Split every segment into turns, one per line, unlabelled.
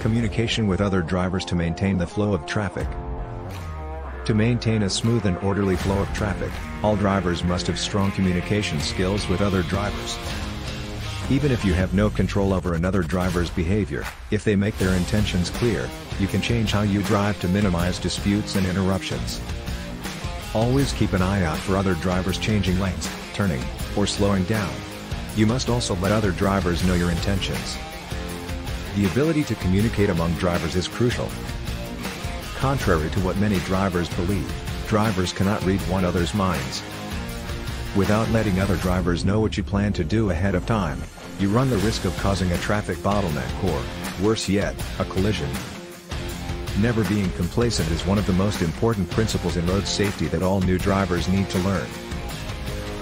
Communication with other drivers to maintain the flow of traffic. To maintain a smooth and orderly flow of traffic, all drivers must have strong communication skills with other drivers. Even if you have no control over another driver's behavior, if they make their intentions clear, you can change how you drive to minimize disputes and interruptions. Always keep an eye out for other drivers changing lanes, turning, or slowing down. You must also let other drivers know your intentions. The ability to communicate among drivers is crucial. Contrary to what many drivers believe, drivers cannot read one other's minds. Without letting other drivers know what you plan to do ahead of time, you run the risk of causing a traffic bottleneck or, worse yet, a collision. Never being complacent is one of the most important principles in road safety that all new drivers need to learn.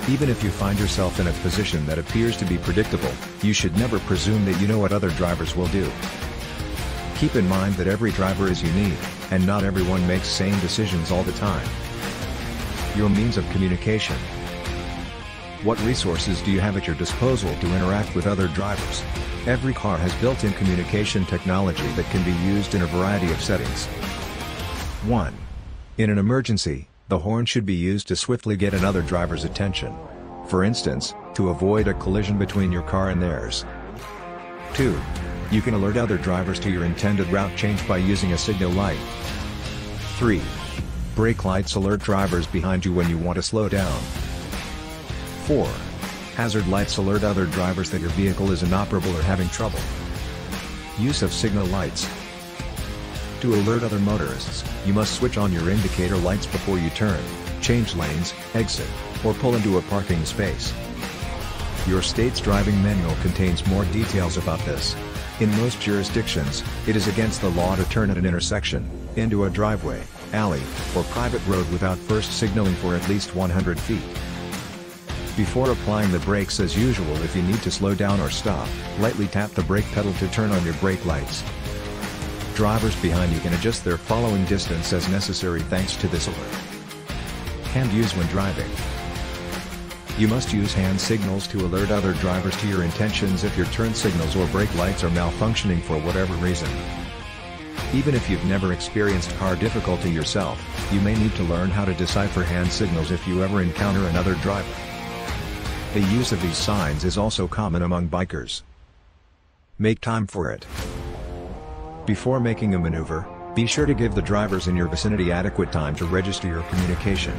Even if you find yourself in a position that appears to be predictable, you should never presume that you know what other drivers will do. Keep in mind that every driver is unique, and not everyone makes sane decisions all the time. Your means of communication. What resources do you have at your disposal to interact with other drivers? Every car has built-in communication technology that can be used in a variety of settings. 1. In an emergency, the horn should be used to swiftly get another driver's attention. For instance, to avoid a collision between your car and theirs. 2. You can alert other drivers to your intended route change by using a signal light. 3. Brake lights alert drivers behind you when you want to slow down. 4. Hazard lights alert other drivers that your vehicle is inoperable or having trouble. Use of signal lights, to alert other motorists, you must switch on your indicator lights before you turn, change lanes, exit, or pull into a parking space. Your state's driving manual contains more details about this. In most jurisdictions, it is against the law to turn at an intersection, into a driveway, alley, or private road without first signaling for at least 100 feet. Before applying the brakes as usual if you need to slow down or stop, lightly tap the brake pedal to turn on your brake lights. Drivers behind you can adjust their following distance as necessary thanks to this alert. Hand use when driving. You must use hand signals to alert other drivers to your intentions if your turn signals or brake lights are malfunctioning for whatever reason. Even if you've never experienced car difficulty yourself, you may need to learn how to decipher hand signals if you ever encounter another driver. The use of these signs is also common among bikers. Make time for it. Before making a maneuver, be sure to give the drivers in your vicinity adequate time to register your communication.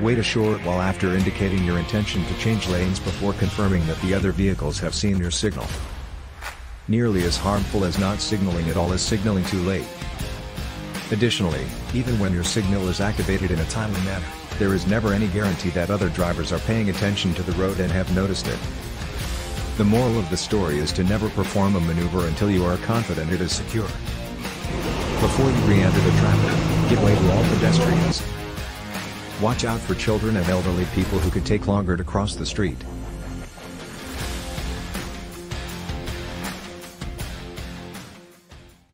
Wait a short while after indicating your intention to change lanes before confirming that the other vehicles have seen your signal. Nearly as harmful as not signaling at all is signaling too late. Additionally, even when your signal is activated in a timely manner, there is never any guarantee that other drivers are paying attention to the road and have noticed it. The moral of the story is to never perform a maneuver until you are confident it is secure. Before you re-enter the traffic, give way to all pedestrians. Watch out for children and elderly people who could take longer to cross the street.